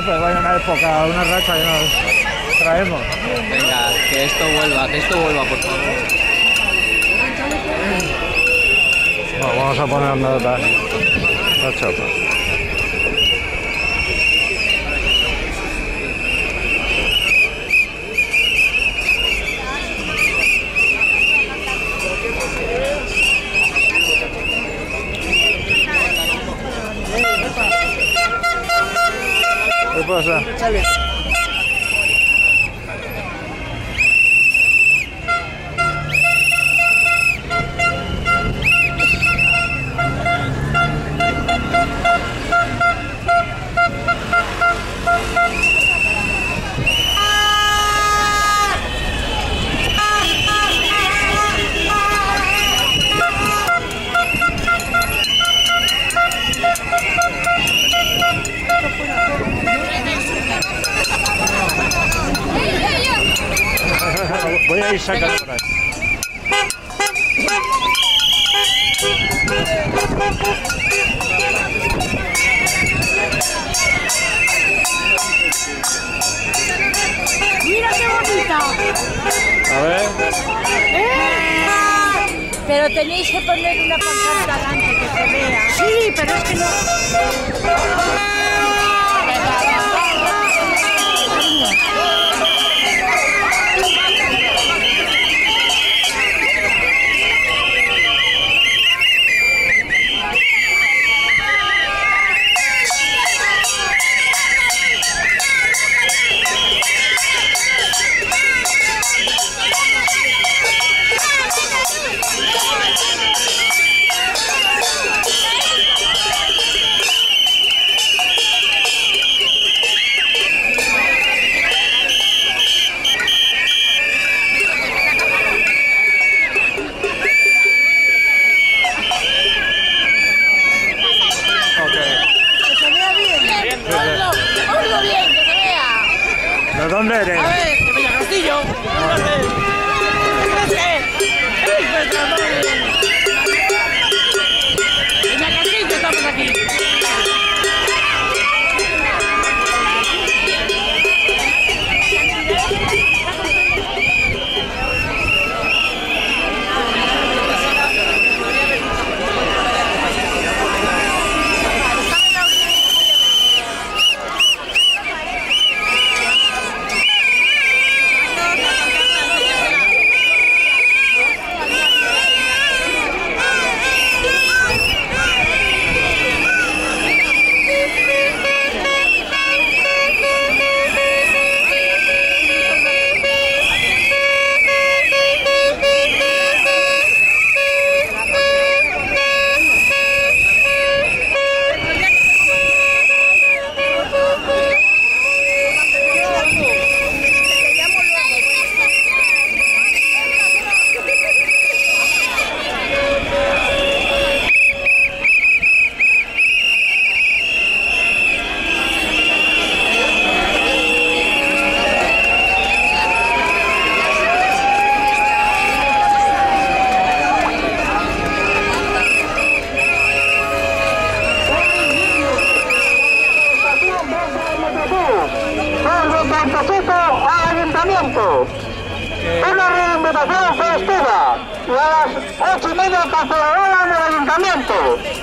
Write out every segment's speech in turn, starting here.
Tope, vaya una época, una racha que nos traemos. Venga, que esto vuelva, que esto vuelva, por favor. Bueno, vamos a poner la, la, la chapa. ¿Qué pasa? Voy a ir sacando por ahí. Mira qué bonita. A ver. Pero tenéis que poner una pancarta delante que se vea. Sí, pero es que no. tempo.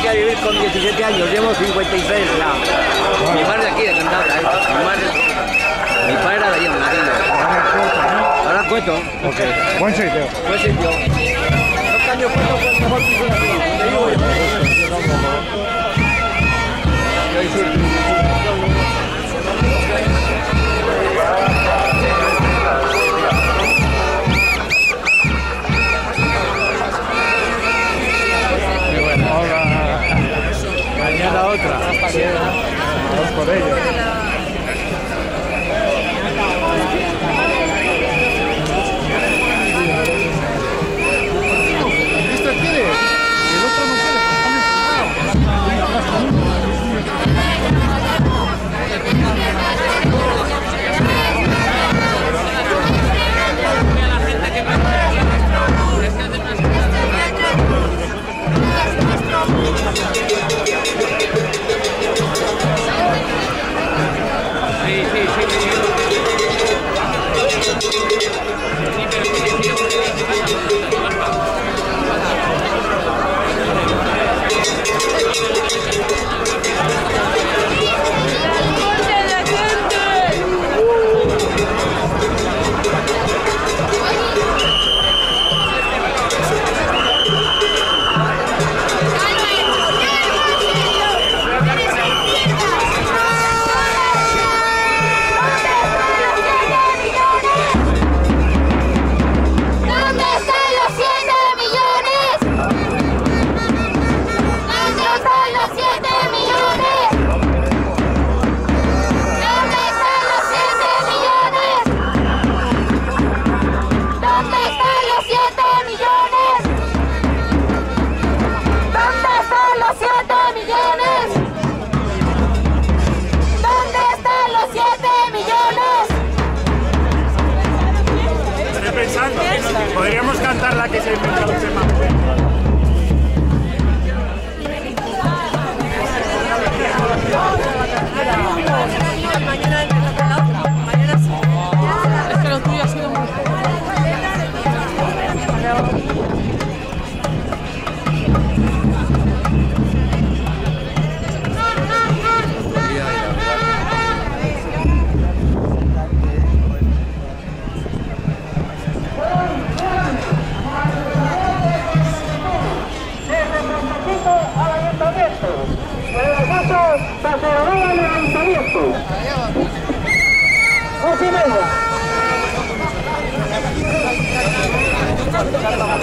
aquí a vivir con 17 años, llevo 56 ya. Mi padre aquí, de Cantabria, ¿eh? mi, madre, mi padre era de allí, de Ahora Ahora cueto. Ok, buen sitio. Buen sitio. No cambio otra, tomados por ellos. ¿Esto quiere? Thank you.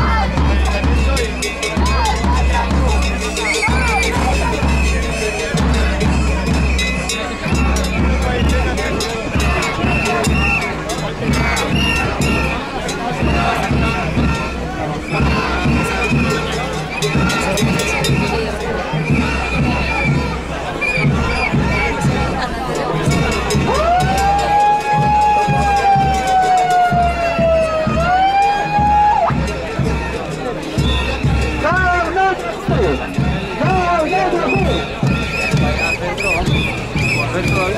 ¡Ay,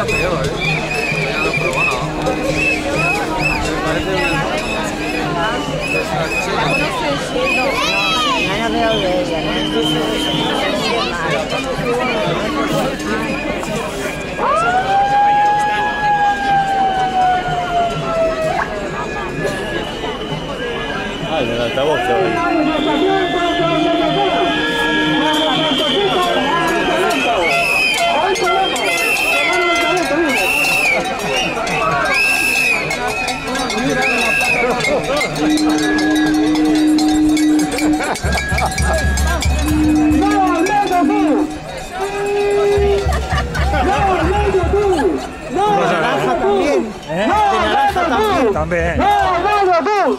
todavía peor, ¿eh? Ya no he probado. Parece una... Ah, el del altavoz, chaval. También. ¡No al medio tú!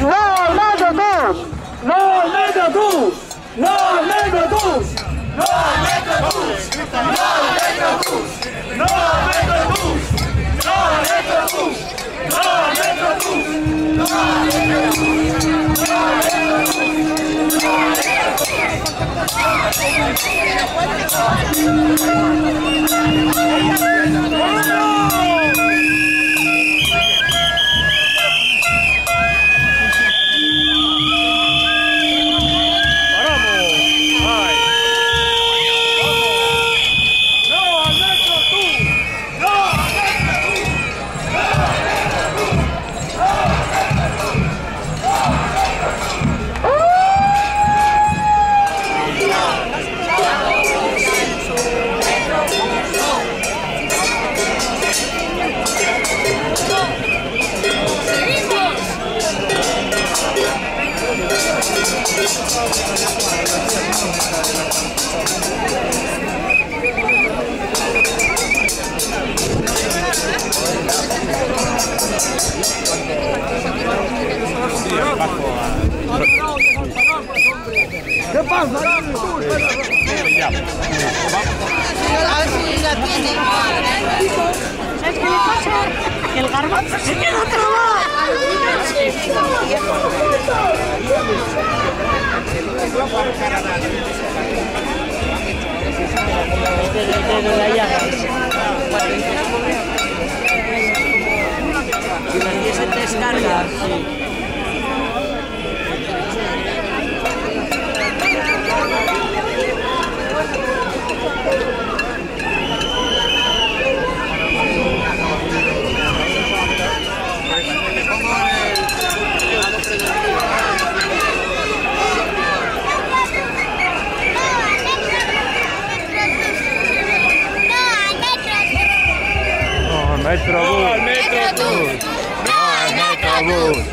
¡No al medio tú! ¡No al medio tú! ¡No al medio tú! ¡Paramos! Metro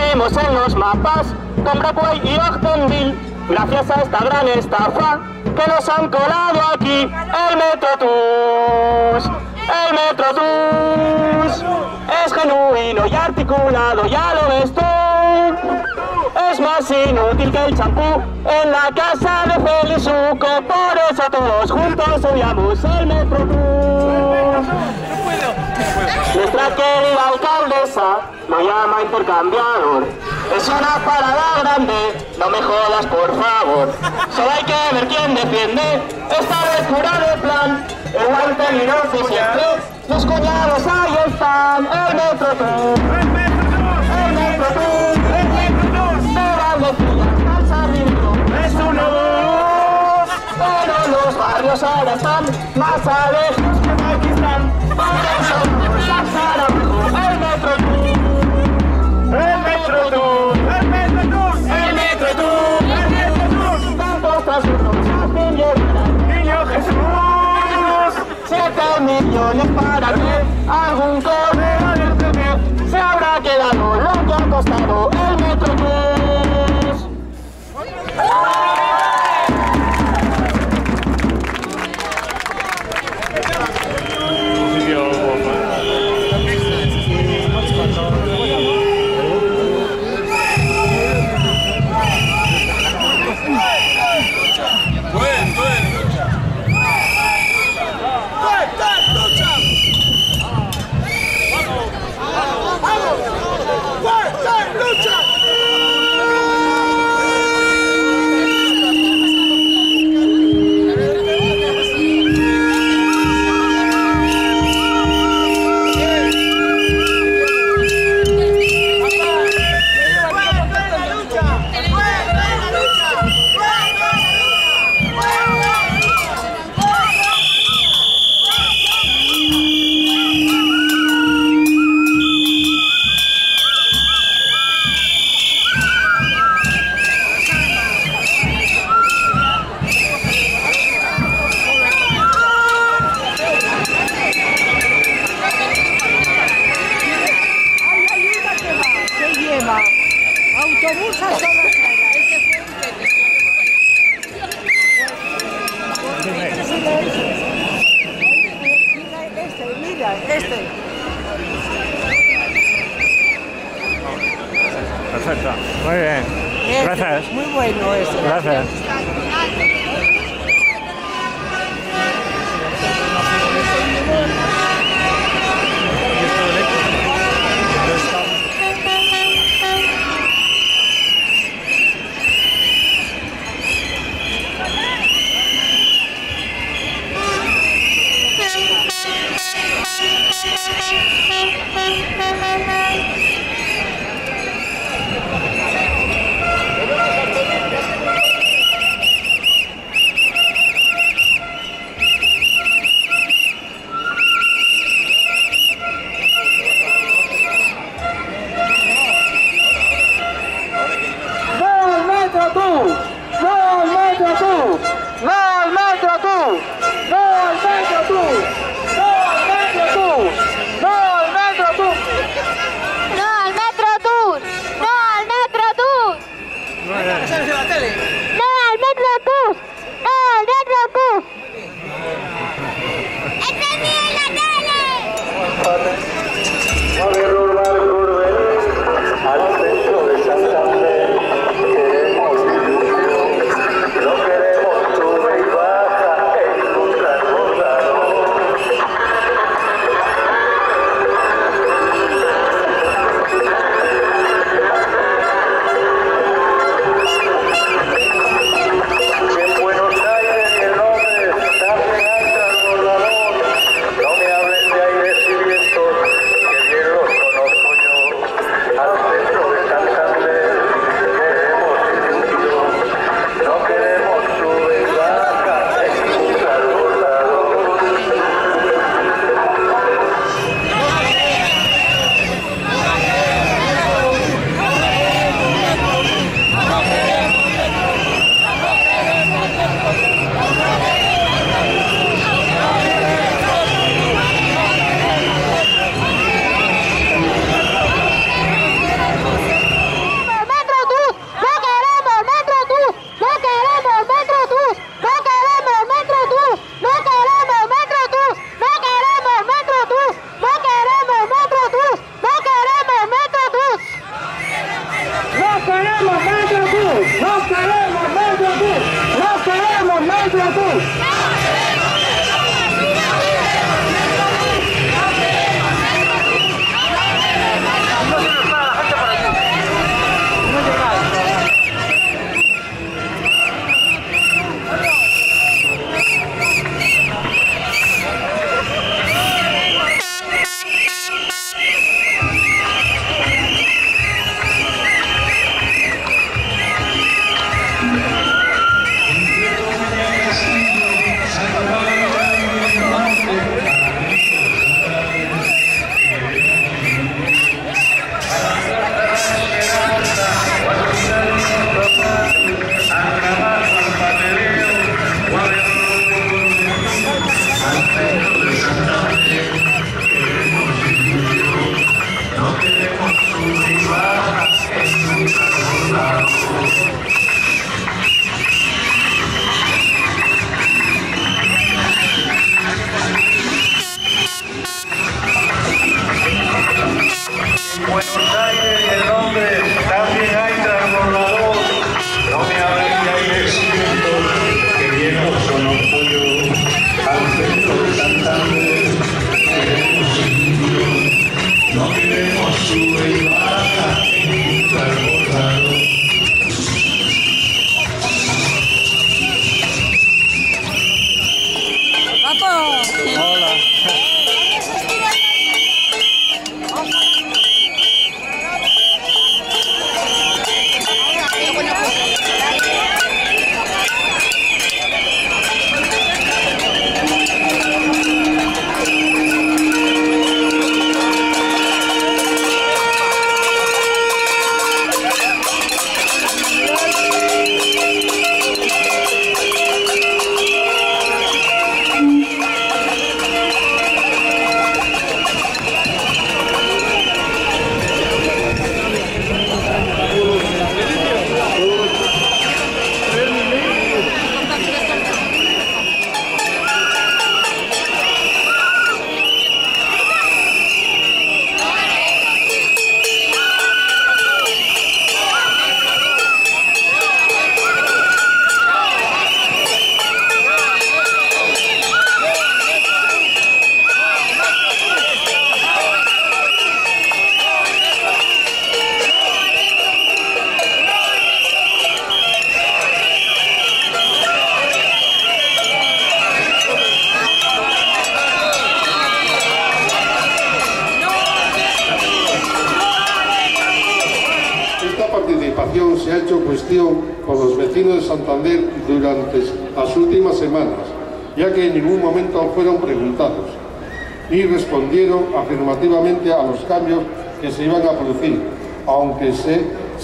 Salimos en los mapas con Brockway y Ogdenville gracias a esta gran estafa que nos han colado aquí el Metrotús. El Metrotús es genuino y articulado, ya lo ves tú. Es más inútil que el champú en la casa de Felizuco, por eso todos juntos odiamos el Metrobús. Nuestra querida alcaldesa lo llama intercambiador. Es una parada grande, no me jodas por favor. Solo hay que ver quién defiende esta locura de plan. Igual peligroso siempre, los cuñados ahí están. El Metrobús, el Metrobús, el Metrobús. Me van de fila, calza ridículo. Es uno pero los barrios ahora están más alejados que Pakistán. Por eso El Metro Tour. El. El. El niño Jesús. Siete millones para que algún correo del PP se habrá quedado lo que ha costado el Metro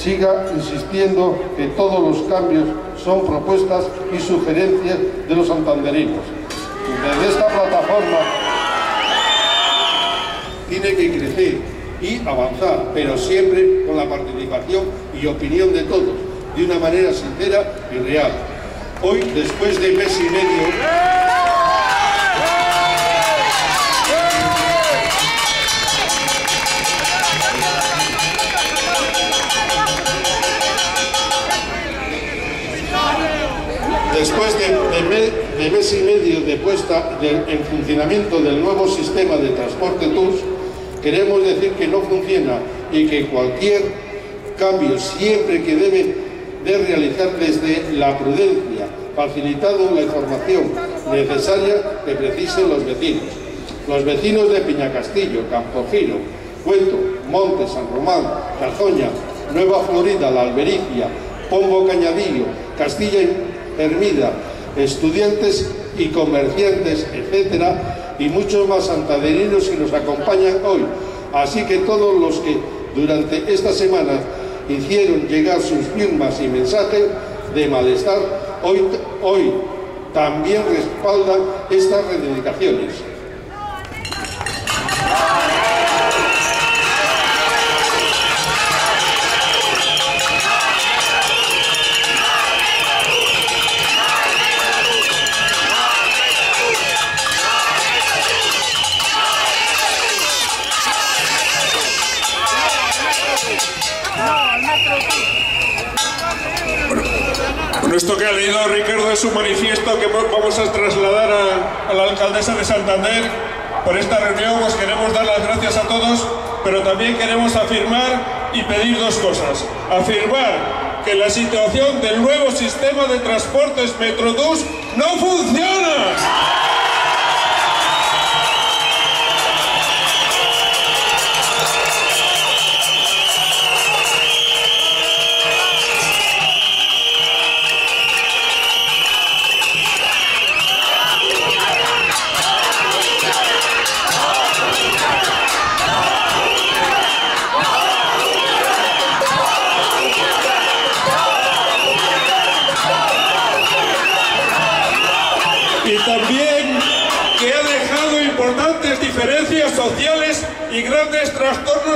siga insistiendo que todos los cambios son propuestas y sugerencias de los santanderinos. Desde esta plataforma tiene que crecer y avanzar, pero siempre con la participación y opinión de todos, de una manera sincera y real. Hoy, después de mes y medio, de mes y medio de puesta en funcionamiento del nuevo sistema de transporte TUS, queremos decir que no funciona y que cualquier cambio siempre que debe de realizar desde la prudencia, facilitando la información necesaria que precisen los vecinos. Los vecinos de Piñacastillo, Campofino, Cuento, Monte, San Román, Carzoña, Nueva Florida, La Albericia, Pombo Cañadillo, Castilla y Hermida, estudiantes y comerciantes, etcétera, y muchos más santanderinos que nos acompañan hoy. Así que todos los que durante esta semana hicieron llegar sus firmas y mensajes de malestar, hoy, hoy también respaldan estas reivindicaciones. Esto que ha leído Ricardo es un manifiesto que vamos a trasladar a, la alcaldesa de Santander. Por esta reunión os queremos dar las gracias a todos, pero también queremos afirmar y pedir dos cosas. Afirmar que la situación del nuevo sistema de transportes Metrobús no funciona.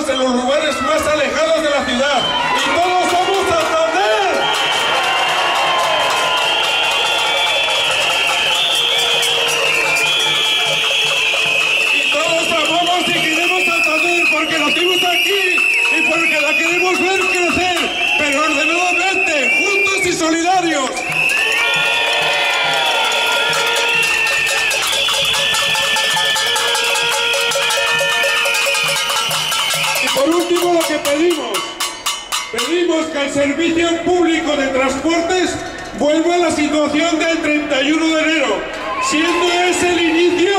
Trastornos en los lugares más alejados que el servicio público de transportes vuelva a la situación del 31 de enero, siendo ese el inicio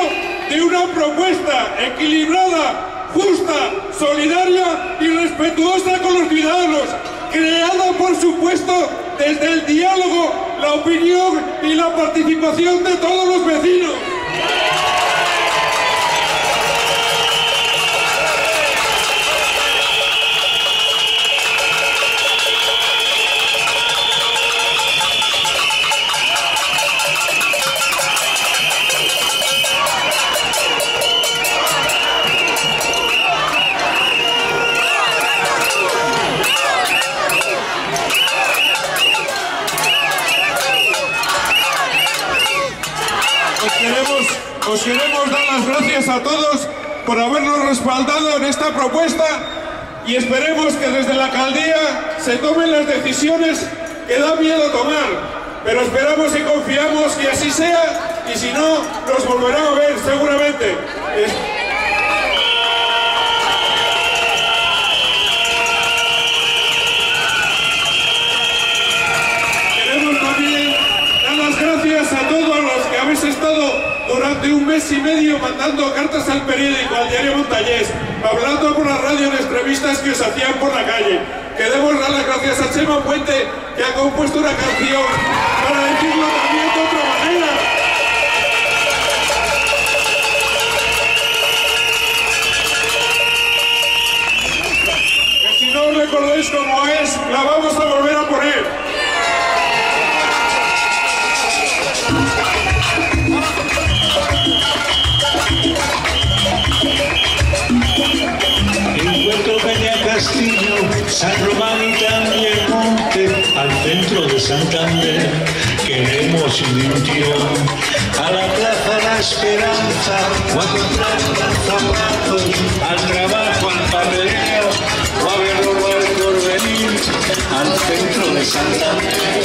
de una propuesta equilibrada, justa, solidaria y respetuosa con los ciudadanos, creada por supuesto desde el diálogo, la opinión y la participación de todos los vecinos. Gracias a todos por habernos respaldado en esta propuesta y esperemos que desde la alcaldía se tomen las decisiones que da miedo tomar. Pero esperamos y confiamos que así sea y si no, nos volverán a ver seguramente. Es- Queremos también dar las gracias a todos los que habéis estado durante un mes y medio mandando cartas al periódico, al diario Montañés, hablando por la radio en entrevistas que os hacían por la calle. Queremos dar las gracias a Chema Puente, que ha compuesto una canción para decirlo también de otra manera. Que si no os recordáis cómo es, la vamos a volver a a la Plaza La Esperanza, o a comprar zapatos, al trabajo, al padreo, o a ver los barcos venir al centro de Santander.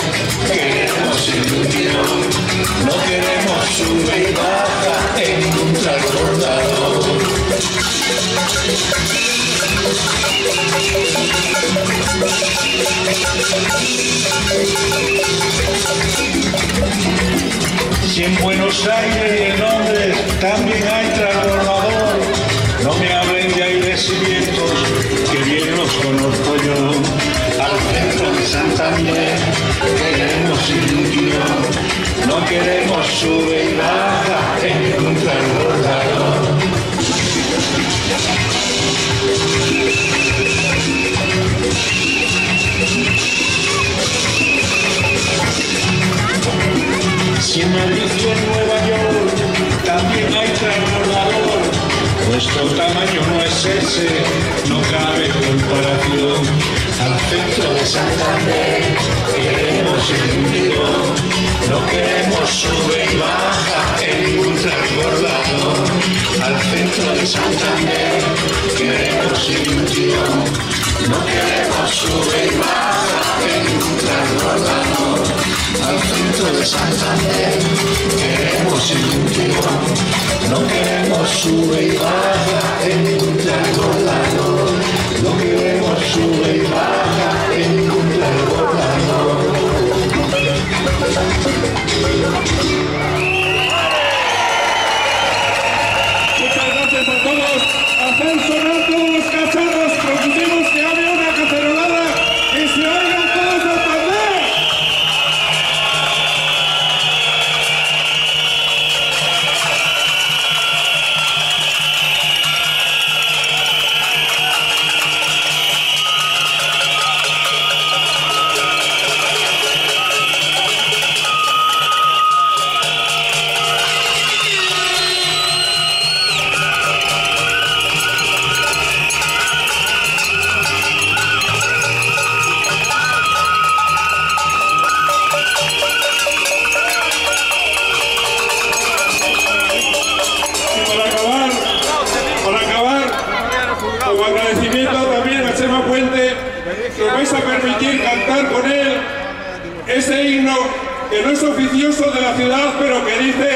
Queremos ir de un tirón, no queremos subir y baja en un transbordador. Si en Buenos Aires y en Londres también hay transbordador, no me hablen de vientos, que bien los conozco yo. Al centro de Santander queremos tirón, no queremos sube y baja en un transbordador. Oficioso de la ciudad, pero que dice